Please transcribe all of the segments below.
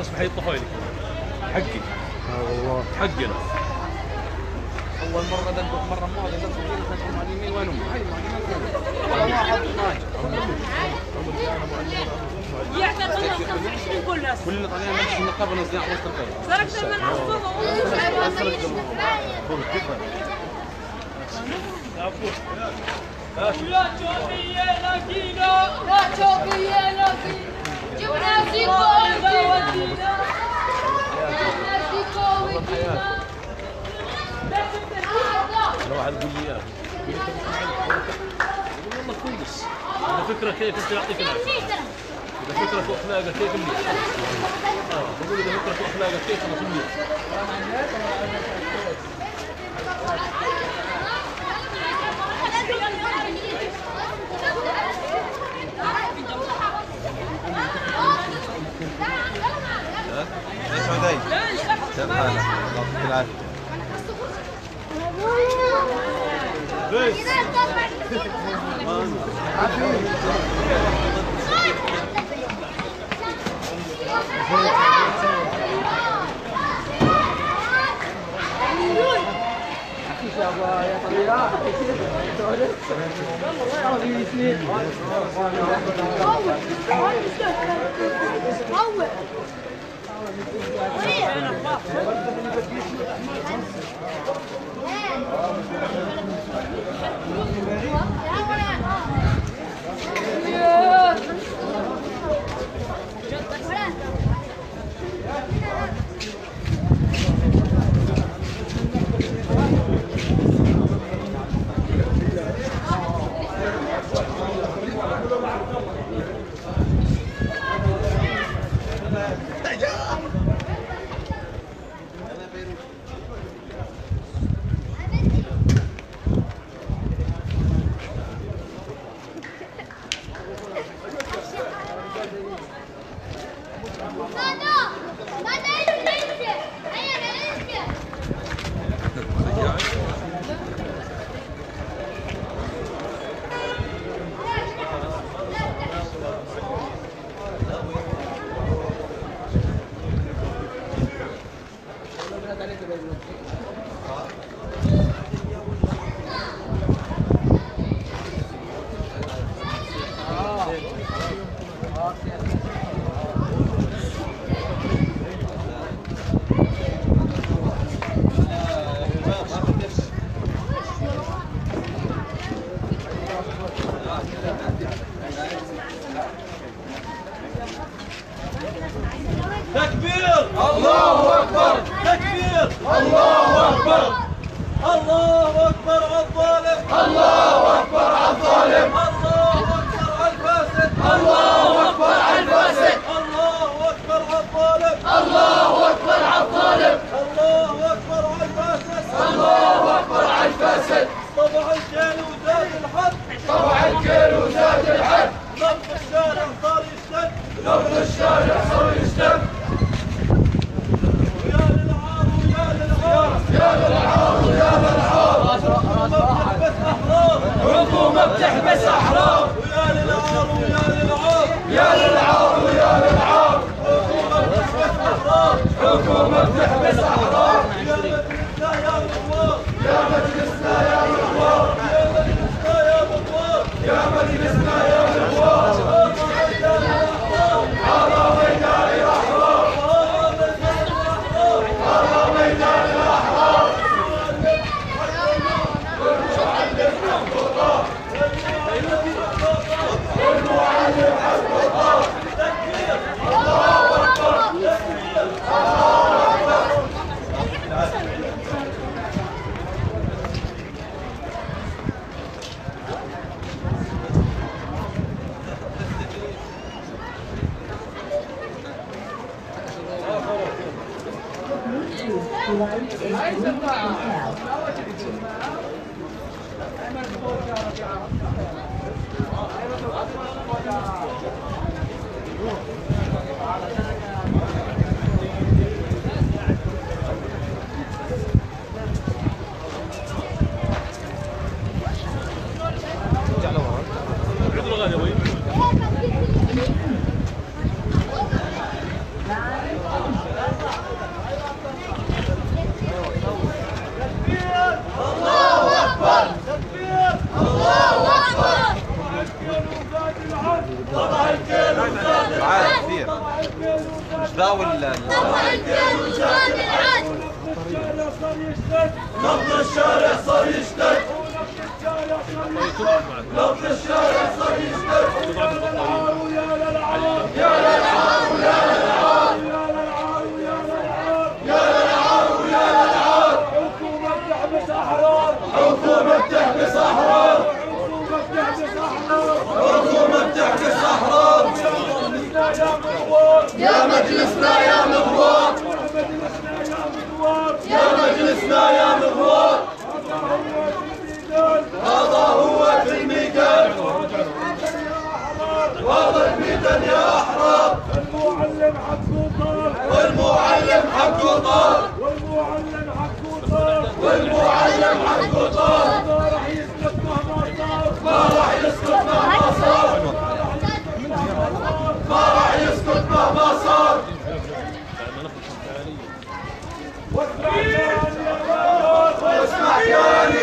الفصل حي الطفيلي حقي. آه، والله. حقنا أول مرة دلقت مرة ماضية دلقت كثير اليمين وين امي هاي مع اليمين يعطي 25 كل ناس كلنا طالعين نمشي نقابل نزيع وسط القريه يا أكثر يا 10 يا تشوفي يا تشوفي واحد فكره كيف انت يعطيك العافيه اذا فكره فوق كيف بقول اذا فكره فوق كيف مليح Thank you. سعودي كيف حالك؟ يعطيك العافية Oh, Yeah. teşekkür ederim. one is. ذا ولا نبض الشارع صار يشتد نبض الشارع صار يشتد يا للعار ويا للعار يا للعار يا للعار ويا للعار حكومة بتحبس أحرار. حكومة بتحبس أحرار حكومة بتحبس أحرار. يا مجلسنا يا مغوار يا مجلسنا يا مغوار هذا هو في الميدان. هذا الميدان يا أحرار. المعلم حقه طار والمعلم حقه طار والمعلم حقه طار والمعلم حقه طار بابا صار واسمع يا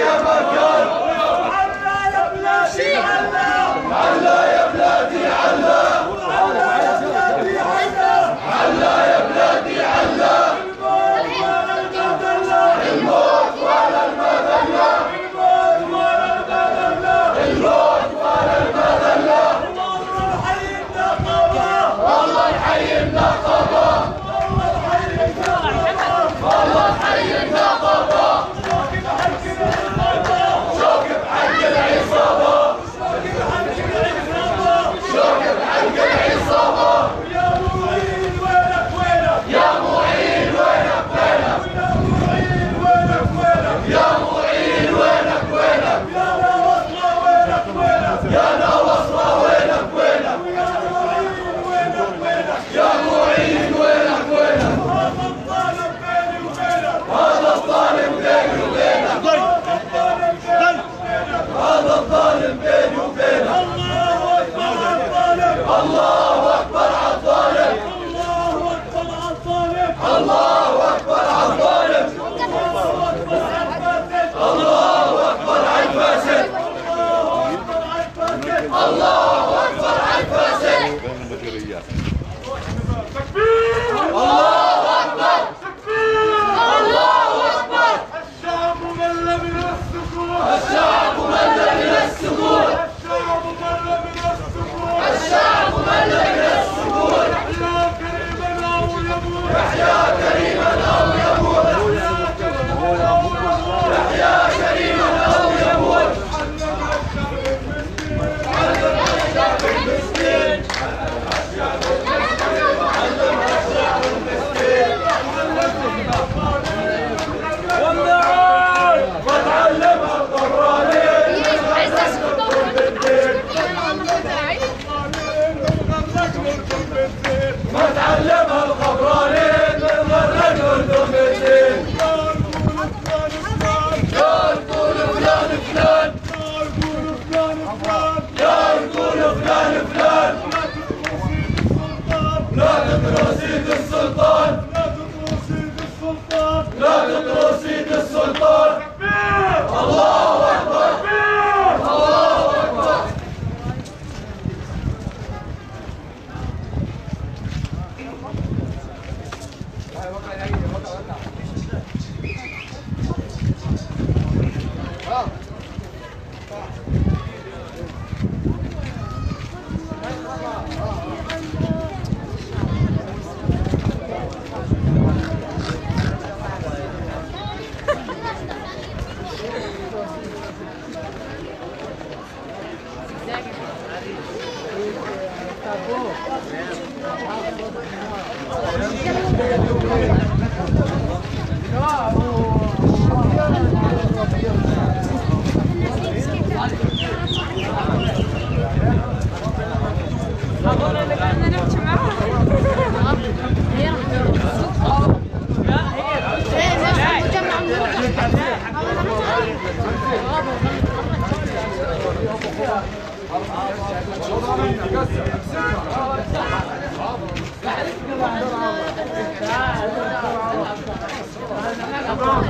되었습니다.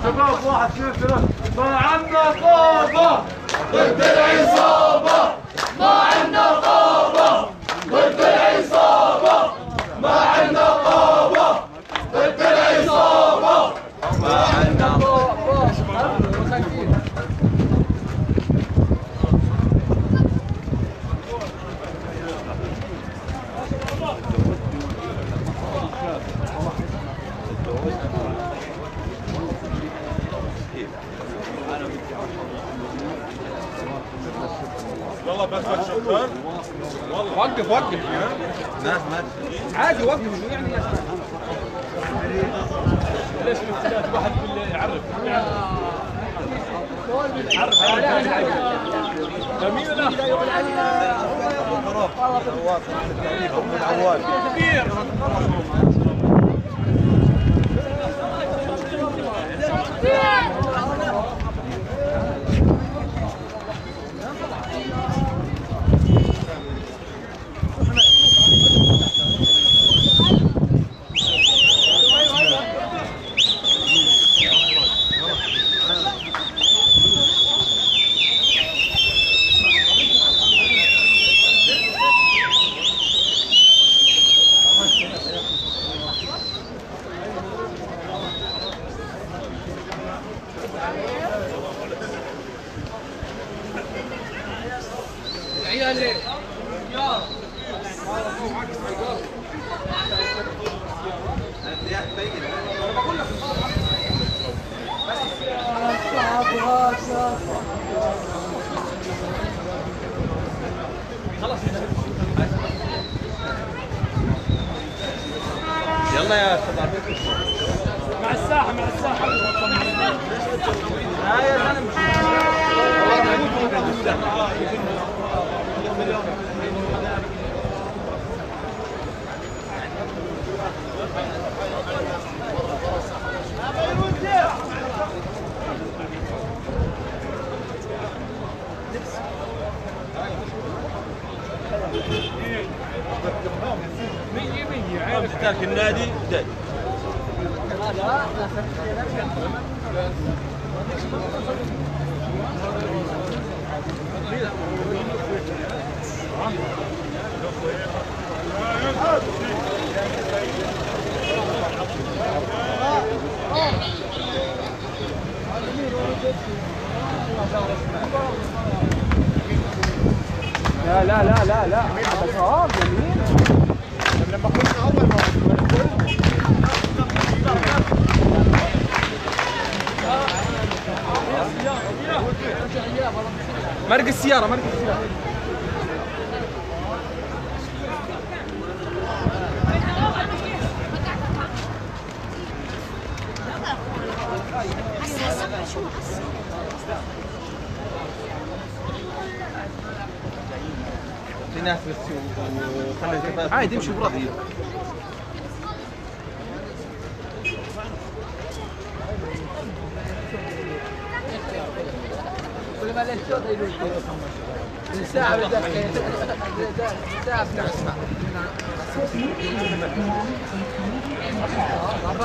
شباب واحد اثنين ثلاث ما عندنا طابة. ضد العصابة. ما عندنا قابة ضد العصابة. ما عندنا قابة ضد العصابة. ما عندنا وقف وقف. عادي وقف. شو يعني ليش الابتلاء واحد يقول يعرف يعرف جميل يلا يا شباب مع الساحه مع الساحه تاك النادي داي لا لا لا لا لا بس آه جميل لما كنا اول ما مرق السيارة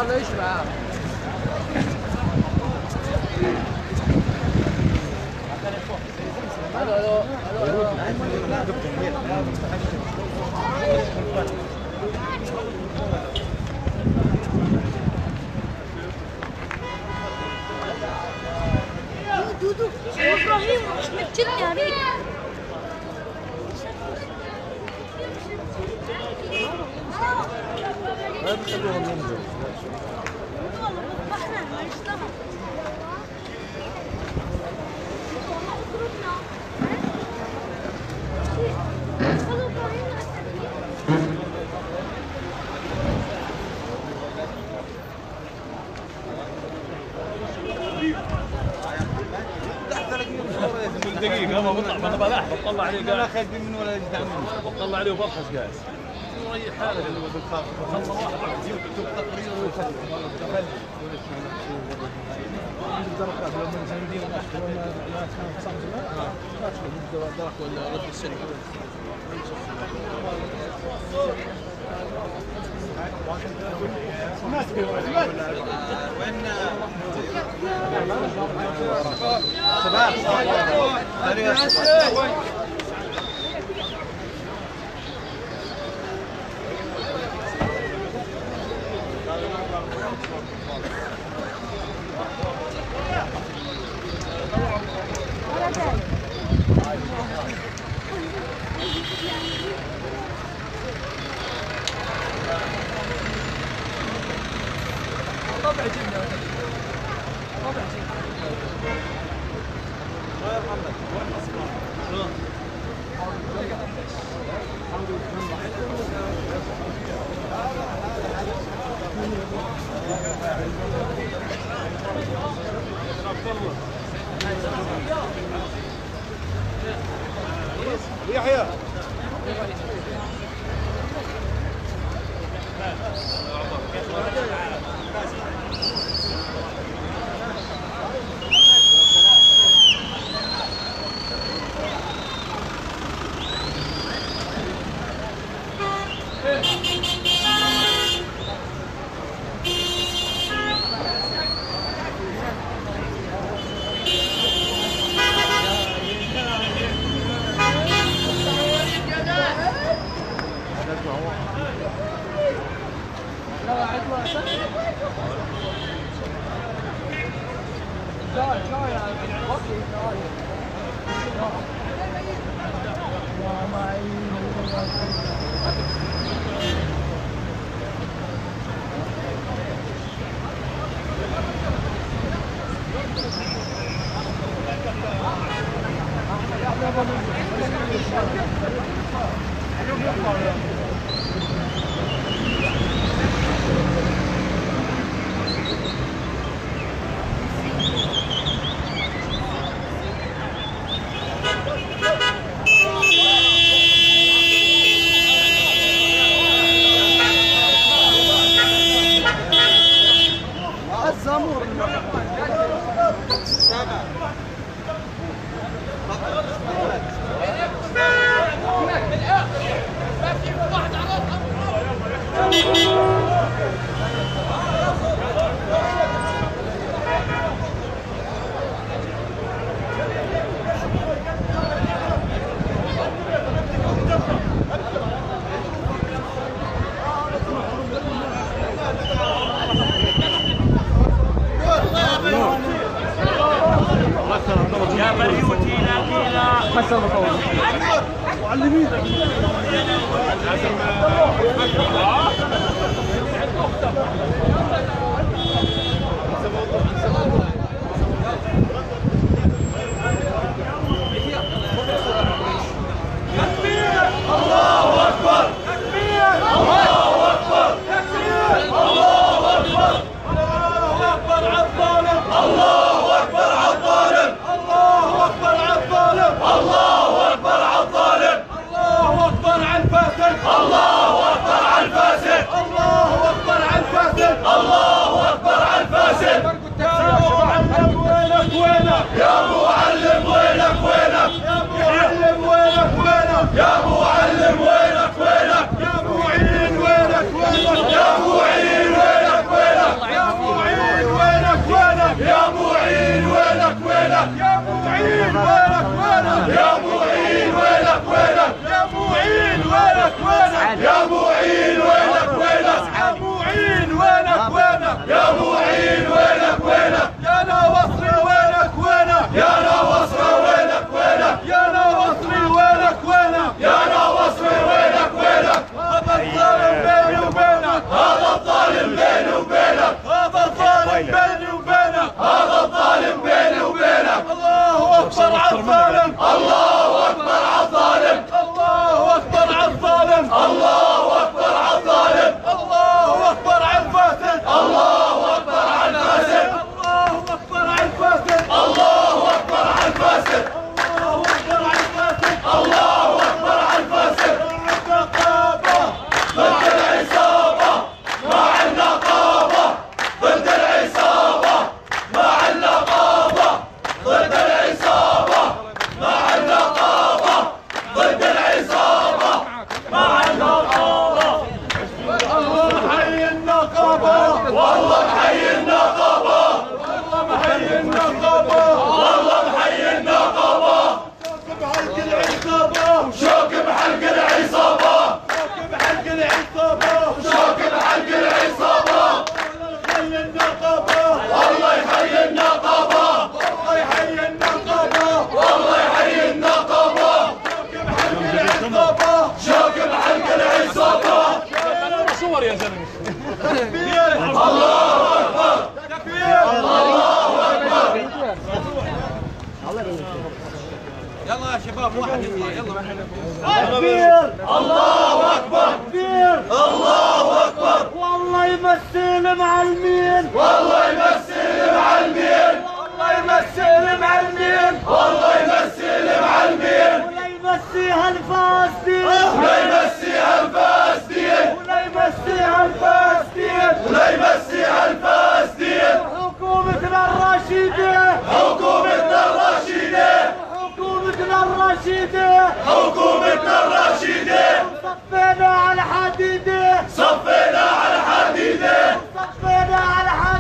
anlayış var Dudu, دقيقة ما بطلع ما أنا بلاح بطلع عليه لا قاعد. خايفين منه ولا بطلع عليه وبرخص قاعد. ريح حالك اللي هو بالخاف شباب يحيى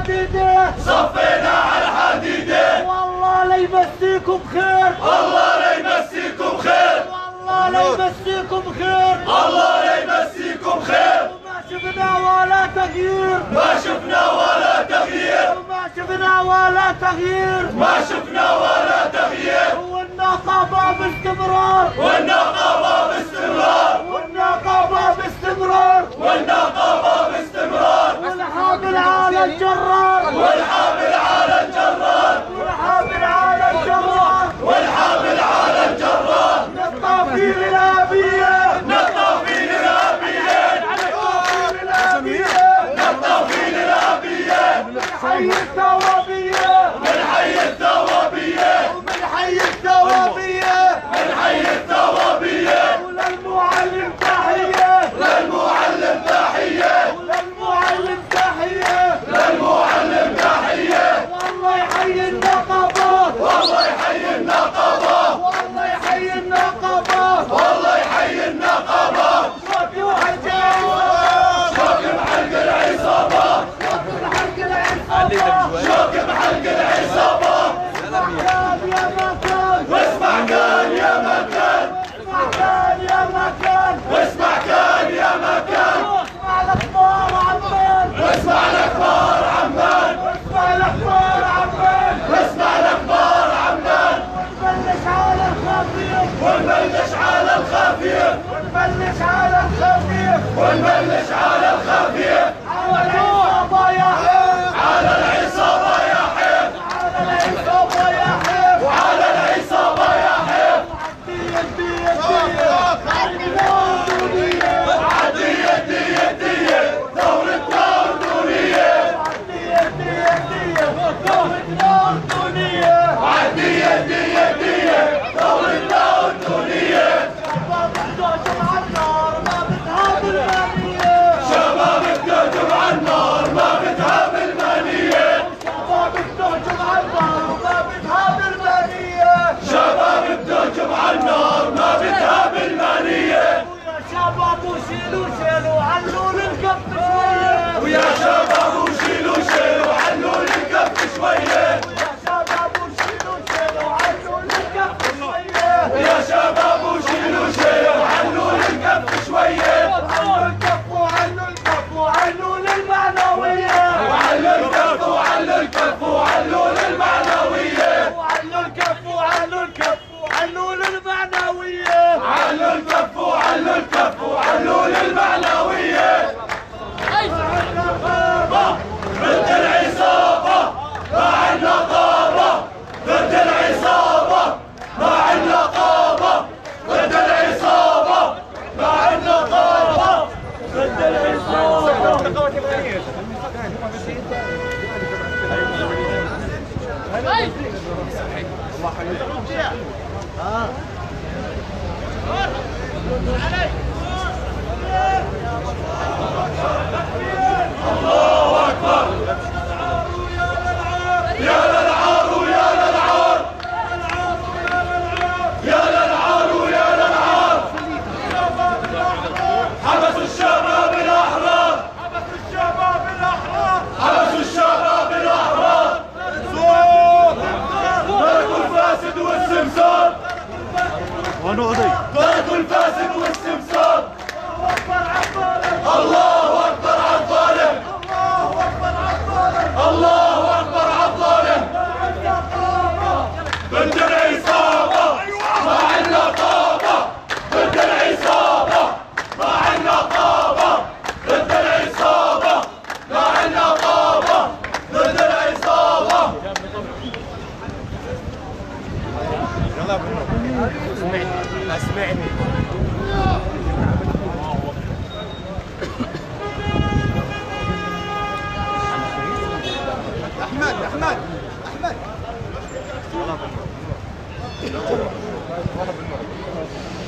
الحديدة. صفينا على الحديدة. والله لا يمسيكم خير. والله لا يمسيكم خير. والله لا يمسيكم خير. الله لا يمسيكم خير. وما شفنا ولا تغيير. ما شفنا ولا تغيير. وما شفنا ولا تغيير. ما شفنا ولا تغيير. والنقابة باستمرار. والنقابة باستمرار. والنقابة باستمرار. والنقابة الحامل على الجرار والحامل على الجرار والحامل على الجرار والحامل على الجرار نطافي للابية نطافي للابية نطافي للابية للطافين الابيه من حي الثوابيه من حي الثوابيه من حي الثوابيه من حي Rock, rock, rock.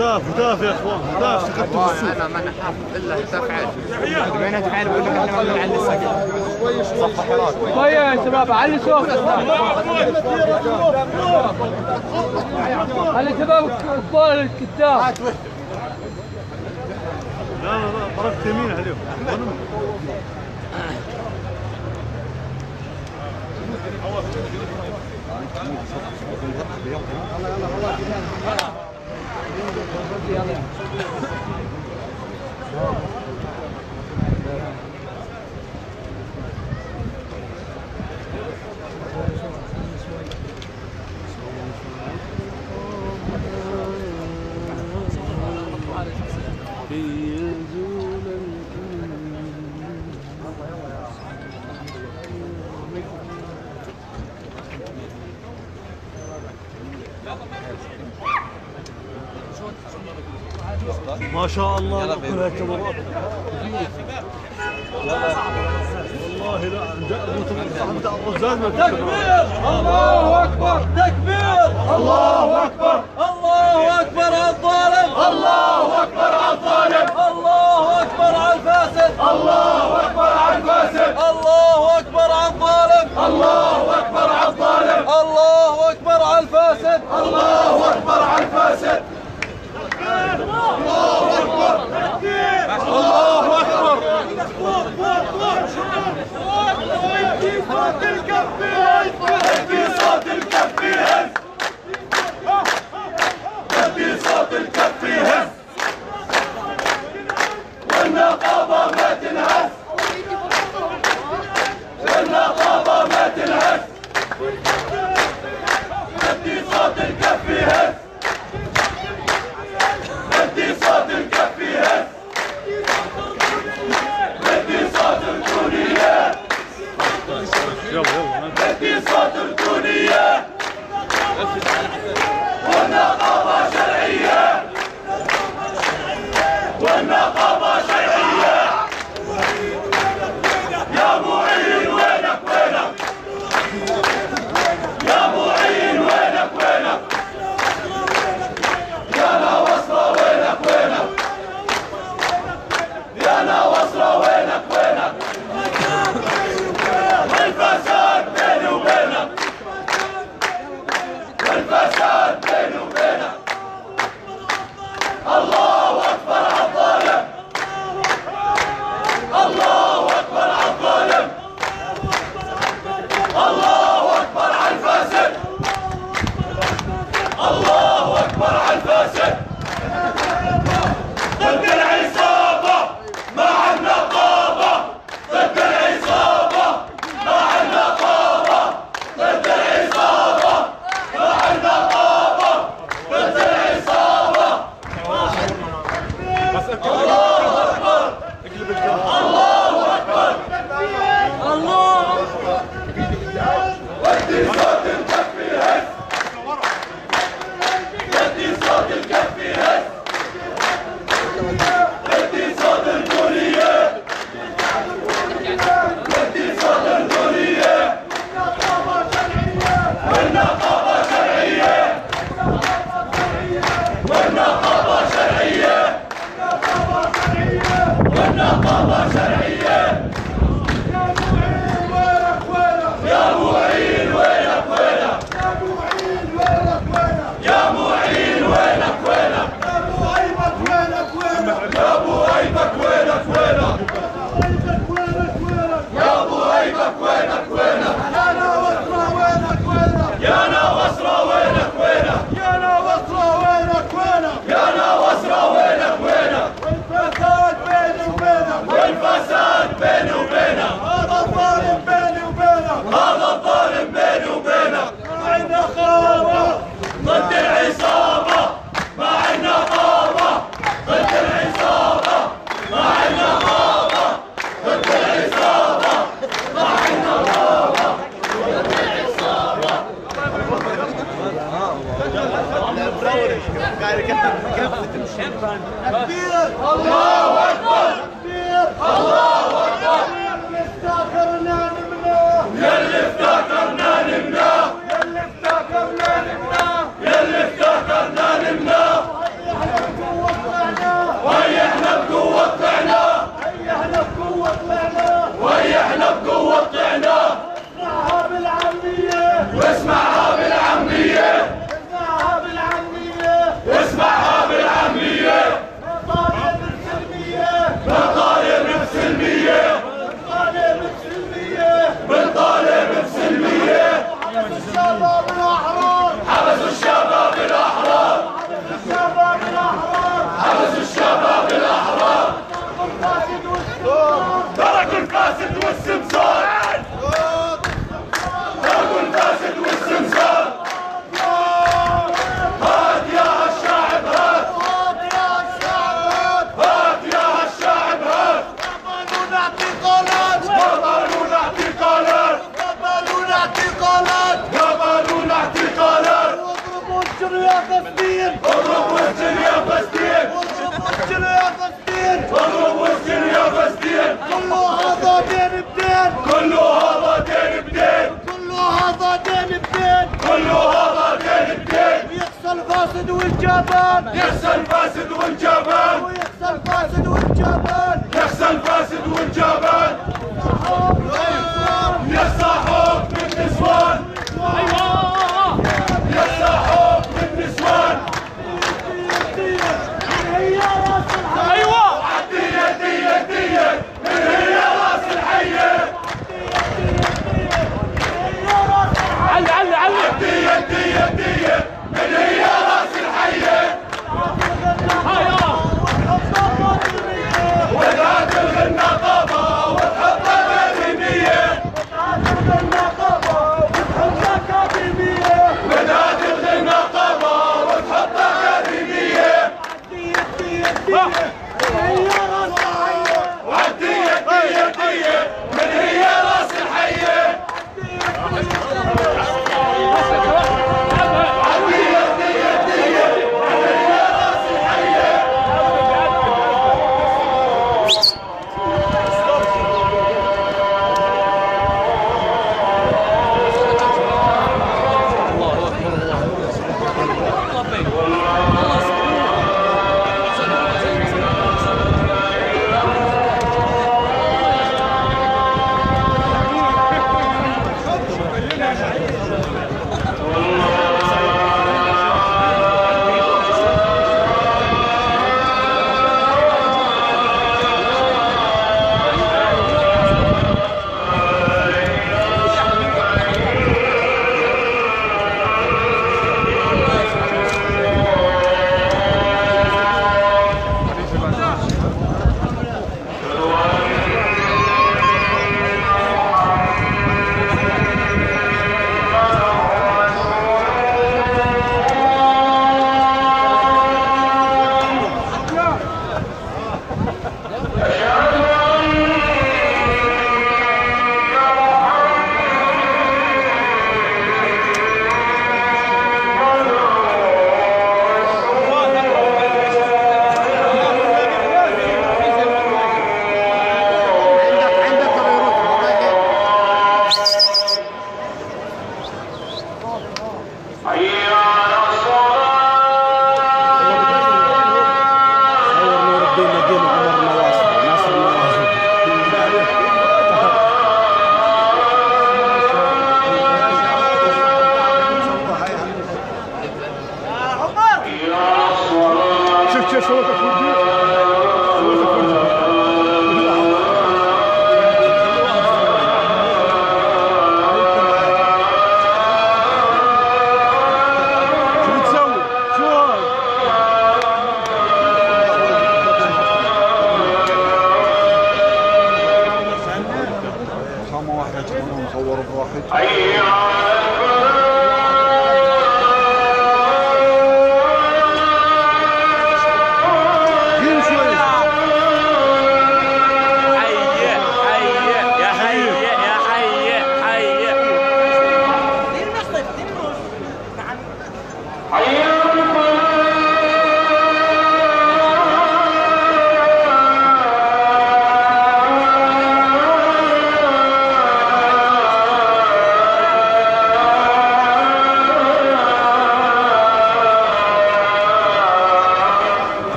اخوان هداف سكتوا في السوق أنا ما نحافظ إلا تفعل وين تفعل ولا إحنا ما نعلي السقف طيب يا شباب علي صوت علي شباب الطول الكتاب لا لا لا طرفت يمين عليهم ما شاء الله. كلها كبرات والله لا تكبير الله اكبر تكبير الله اكبر الله اكبر على الظالم الله اكبر على الظالم الله اكبر على الفاسد الله اكبر على الفاسد الله اكبر على الظالم الله اكبر على الظالم الله اكبر على الفاسد الله أكبر على الفاسد الله اكبر الله اكبر صوت الكف يهز صوت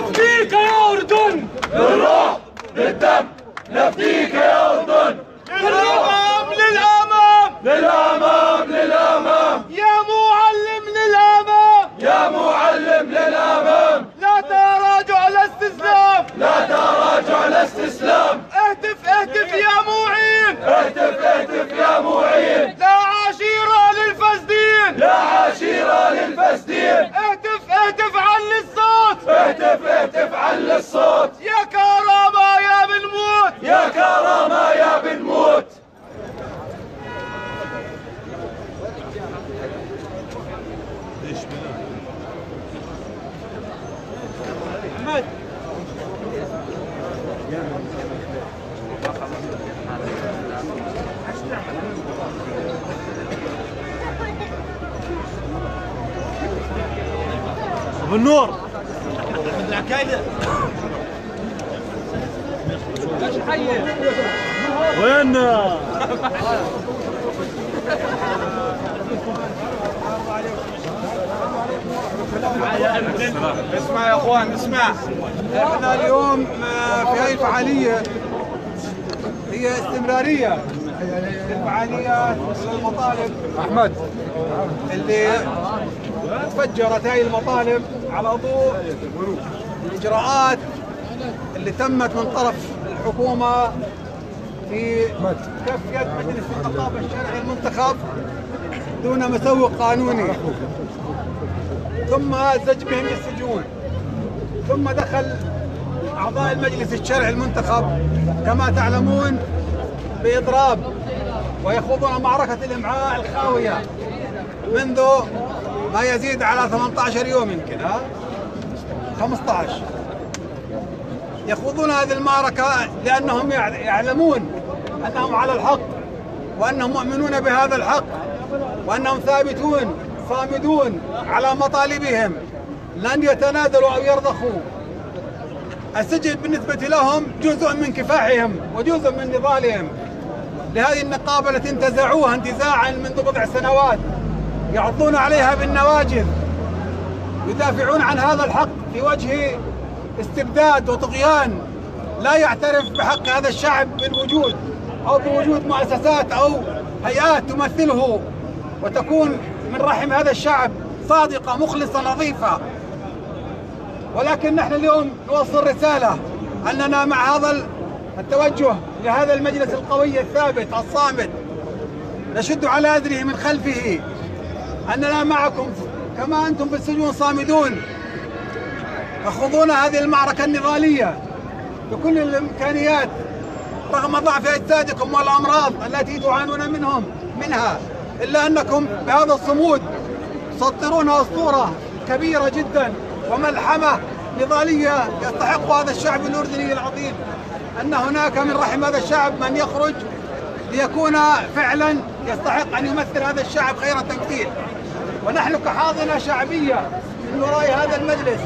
نفديك يا اردن بالروح بالدم نفديك يا بالنور وين؟ اسمع يا اخوان اسمع. إحنا اليوم آه، في هذه الفعالية. هي استمرارية. للفعاليات والمطالب أحمد. اللي تفجرت هذه المطالب. على ضوء الإجراءات اللي تمت من طرف الحكومة في كف يد مجلس الخطاب الشرعي المنتخب دون مسوق قانوني. ثم زج بهم للسجون ثم دخل أعضاء المجلس الشرعي المنتخب كما تعلمون بإضراب ويخوضون معركة الإمعاء الخاوية منذ ما يزيد على 18 يوم يمكن ها؟ 15 يخوضون هذه المعركة لأنهم يع- يعلمون أنهم على الحق وأنهم مؤمنون بهذا الحق وأنهم ثابتون صامدون على مطالبهم لن يتنازلوا أو يرضخوا. السجن بالنسبة لهم جزء من كفاحهم وجزء من نضالهم. لهذه النقابة التي انتزعوها انتزاعا منذ بضع سنوات. يعضون عليها بالنواجذ يدافعون عن هذا الحق في وجه استبداد وطغيان لا يعترف بحق هذا الشعب بالوجود أو بوجود مؤسسات أو هيئات تمثله وتكون من رحم هذا الشعب صادقة مخلصة نظيفة. ولكن نحن اليوم نوصل رسالة أننا مع هذا التوجه لهذا المجلس القوي الثابت الصامد نشد على اذره من خلفه. اننا معكم كما أنتم في السجون صامدون. تخوضون هذه المعركة النضالية بكل الإمكانيات رغم ضعف أجسادكم والأمراض التي تعانون منهم منها إلا أنكم بهذا الصمود تسطرون أسطورة كبيرة جدا وملحمة نضالية يستحق هذا الشعب الأردني العظيم. أن هناك من رحم هذا الشعب من يخرج ليكون فعلا يستحق أن يمثل هذا الشعب خير تمثيل. ونحن كحاضنة شعبية من وراء هذا المجلس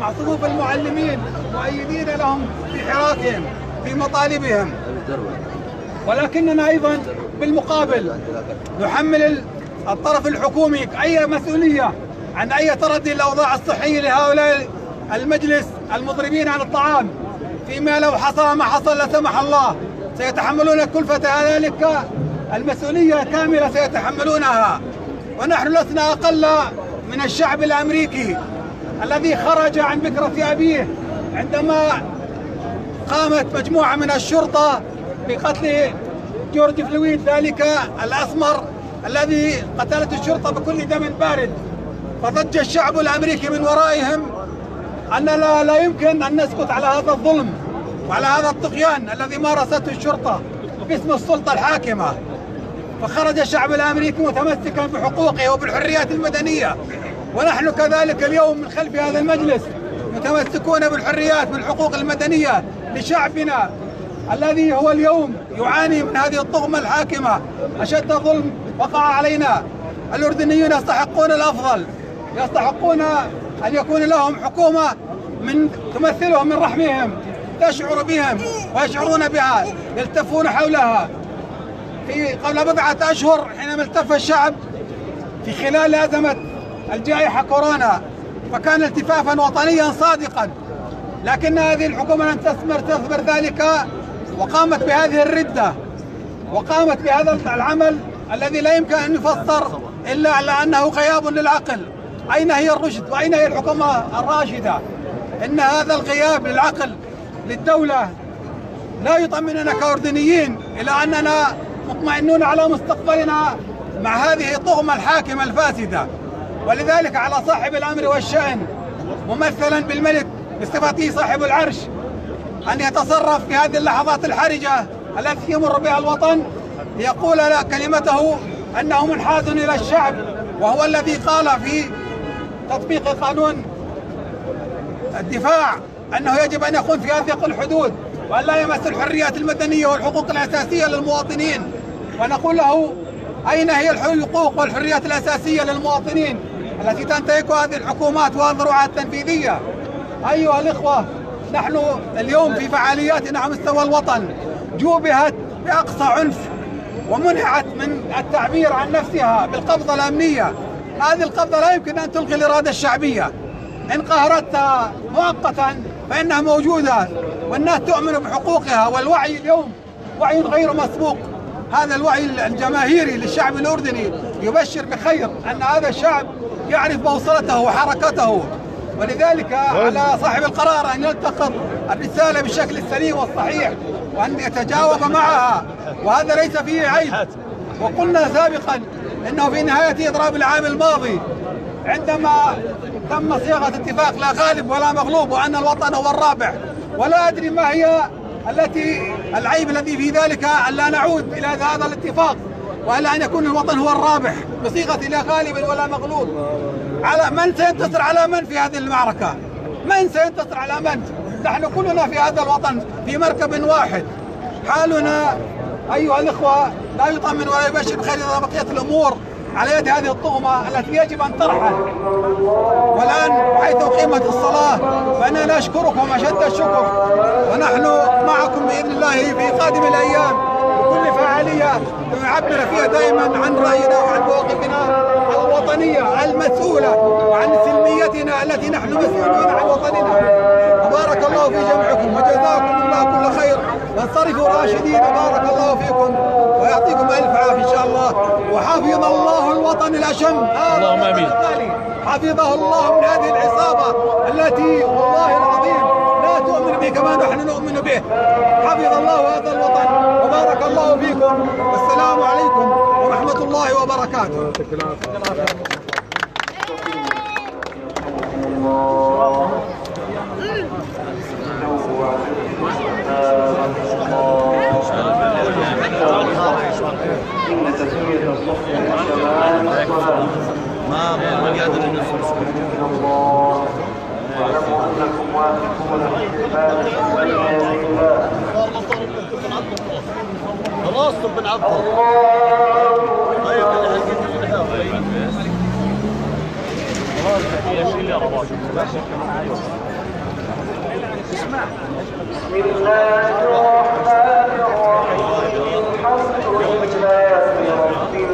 مع صفوف المعلمين مؤيدين لهم في حراكهم في مطالبهم. ولكننا أيضا بالمقابل نحمل الطرف الحكومي أي مسؤولية عن أي تردي الاوضاع الصحية لهؤلاء المجلس المضربين عن الطعام. فيما لو حصل ما حصل لا سمح الله سيتحملون كلفة ذلك المسؤولية كاملة سيتحملونها. ونحن لسنا أقل من الشعب الأمريكي الذي خرج عن بكرة أبيه عندما قامت مجموعة من الشرطة بقتل جورج فلويد ذلك الأسمر الذي قتلت الشرطة بكل دم بارد. فضج الشعب الأمريكي من ورائهم أننا لا يمكن أن نسكت على هذا الظلم وعلى هذا الطغيان الذي مارسته الشرطة باسم السلطة الحاكمة. فخرج الشعب الأمريكي متمسكا بحقوقه وبالحريات المدنية. ونحن كذلك اليوم من خلف هذا المجلس متمسكون بالحريات والحقوق المدنية لشعبنا الذي هو اليوم يعاني من هذه الطغمة الحاكمة. أشد ظلم وقع علينا. الأردنيون يستحقون الأفضل. يستحقون أن يكون لهم حكومة من تمثلهم من رحمهم تشعر بهم ويشعرون بها يلتفون حولها. في قبل بضعة أشهر حينما التف الشعب في خلال أزمة الجائحة كورونا فكان التفافا وطنيا صادقا. لكن هذه الحكومة لم تثمر تثمر ذلك وقامت بهذه الردة وقامت بهذا العمل الذي لا يمكن أن يفسر إلا على أنه غياب للعقل. أين هي الرشد؟ وأين هي الحكومة الراشدة؟ إن هذا الغياب للعقل للدولة لا يطمئننا كأردنيين إلى أننا مطمئنون على مستقبلنا مع هذه الطغمة الحاكمة الفاسدة. ولذلك على صاحب الأمر والشأن ممثلا بالملك بصفته صاحب العرش أن يتصرف في هذه اللحظات الحرجة التي يمر بها الوطن ليقول كلمته أنه منحاز إلى الشعب وهو الذي قال في تطبيق قانون الدفاع أنه يجب أن يكون في هذه الحدود وأن لا يمس الحريات المدنية والحقوق الأساسية للمواطنين. ونقول له أين هي الحقوق والحريات الأساسية للمواطنين التي تنتهك هذه الحكومات والذروعات التنفيذية؟ أيها الإخوة نحن اليوم في فعالياتنا على مستوى الوطن جوبهت بأقصى عنف ومنعت من التعبير عن نفسها بالقبضة الأمنية. هذه القبضة لا يمكن أن تلغي الإرادة الشعبية. إن قهرتها مؤقتا فإنها موجودة والناس تؤمن بحقوقها والوعي اليوم وعي غير مسبوق. هذا الوعي الجماهيري للشعب الأردني يبشر بخير أن هذا الشعب يعرف بوصلته وحركته. ولذلك على صاحب القرار أن يلتقط الرسالة بالشكل السليم والصحيح وأن يتجاوب معها. وهذا ليس فيه عيب. وقلنا سابقا أنه في نهاية إضراب العام الماضي عندما تم صياغة اتفاق لا غالب ولا مغلوب وأن الوطن هو الرابح ولا أدري ما هي التي العيب الذي في ذلك أن لا نعود إلى هذا الاتفاق وإلى أن يكون الوطن هو الرابح بصيغة لا غالب ولا مغلوب. على من سينتصر على من في هذه المعركة؟ من سينتصر على من؟ نحن كلنا في هذا الوطن في مركب واحد. حالنا أيها الإخوة لا يطمن ولا يبشر بخير إذا بقيت الأمور. على يد هذه الطغمة التي يجب أن ترحل والآن حيث أقيمت الصلاة فأنا نشكركم أشد الشكر. ونحن معكم بإذن الله في قادم الأيام بكل فعالية. نعبر فيها دائما عن رأينا وعن مواقفنا الوطنية المسؤولة وعن سلميتنا التي نحن مسؤولين عن وطننا. وبارك الله في جمعكم وجزاكم الله كل خير. وانصرفوا راشدين بارك الله فيكم. ويعطيكم ألف عافية إن شاء الله. وحفظ الله الوطن الأشم. اللهم آمين. حفظه الله من هذه العصابة التي والله العظيم لا تؤمن به كما نحن نؤمن به. حفظ الله هذا الوطن. وبارك الله فيكم. والسلام عليكم ورحمة الله وبركاته. ما ما قادر من الله واعلموا أنكم واثقون في عبادة الله خلاص طب بنعبر طيب بسم الله الرحمن